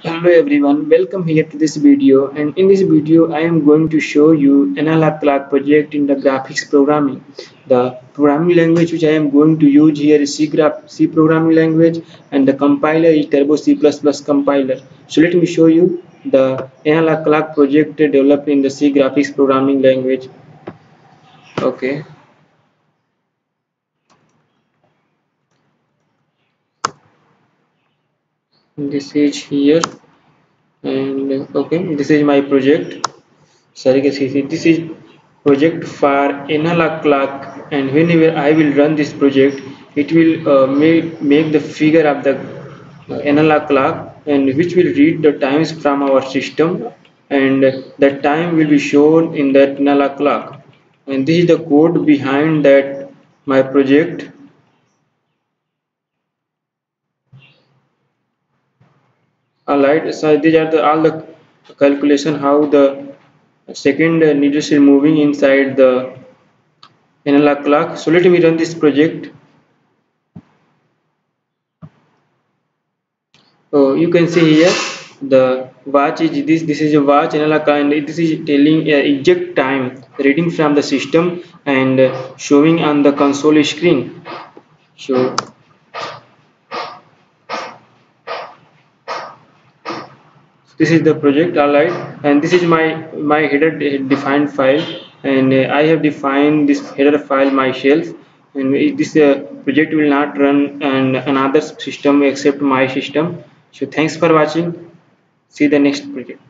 Hello everyone, welcome here to this video and in this video I am going to show you analog clock project in the graphics programming. The programming language which I am going to use here is C, C programming language and the compiler is Turbo C++ compiler. So let me show you the analog clock project developed in the C graphics programming language. Okay. This is here. And okay this is my project. Sorry guys this is project for analog clock and whenever I will run this project it will uh, make, make the figure of the uh, analog clock and which will read the times from our system. And that time will be shown in that analog clock and this is the code behind that my project alright so these are the all the calculation how the second needle is moving inside the analog clock. So let me run this project. So you can see here the watch is this this is a watch analog and this is telling uh, exact time reading from the system and showing on the console screen. So this is the project alright and this is my my header defined file and uh, I have defined this header file myself and this uh, project will not run on another system except my system. So thanks for watching. See the next project